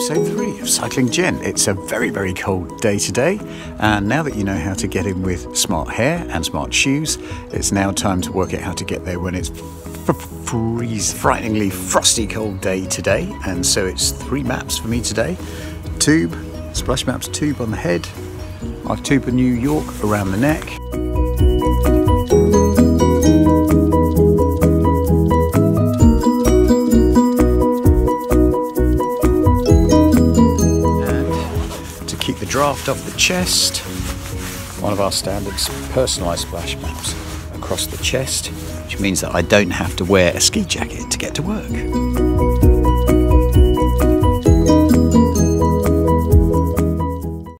episode three of Cycling Gent. It's a very, very cold day today, and now that you know how to get in with smart hair and smart shoes, it's now time to work out how to get there when it's freeze, frighteningly frosty cold day today. And so it's three maps for me today: tube, SplashMaps tube on the head, my tube New York around the neck. Draft off the chest. One of our standards personalised SplashMaps across the chest, which means that I don't have to wear a ski jacket to get to work.